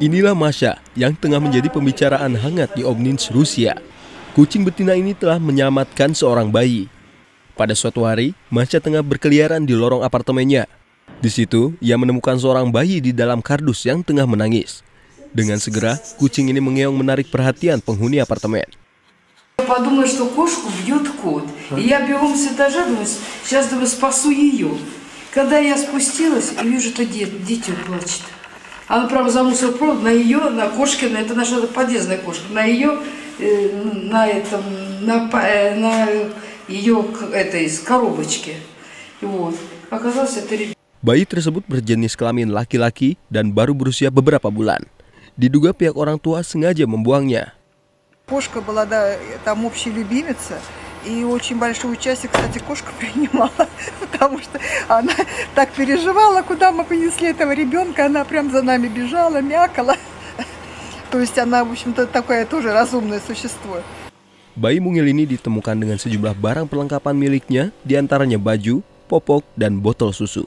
Inilah Masya yang tengah menjadi pembicaraan hangat di Omnins Rusia. Kucing betina ini telah menyelamatkan seorang bayi. Pada suatu hari, Masya tengah berkeliaran di lorong apartemennya. Di situ, ia menemukan seorang bayi di dalam kardus yang tengah menangis. Dengan segera, kucing ini mengeong menarik perhatian penghuni apartemen. Подумала, что кошку бьет кот. И я бегом с этажа, думаю, сейчас думаю, спасу ее. Когда я спустилась и вижу, что дед, дитё плачет. Она прямо за мусоропровод на ее, на Кошкина, это наша подъездная кошка, на ее, э, на этом, на, па- э, на ее к- этой с коробочки. Вот. Оказалось, это ребенок. Bayi tersebut berjenis kelamin laki-laki dan baru berusia beberapa bulan. Diduga pihak orang tua sengaja membuangnya. Кошка была, да, там общая любимица. И очень большой участие, кстати, кошка принимала, потому что она так переживала, куда мы понесли этого ребенка. Она прям за нами бежала, мякала. То есть она, в общем-то, такое тоже разумное существо. Bayi mungil ini ditemukan dengan sejumlah barang perlengkapan miliknya, diantaranya baju, popok, dan botol susu.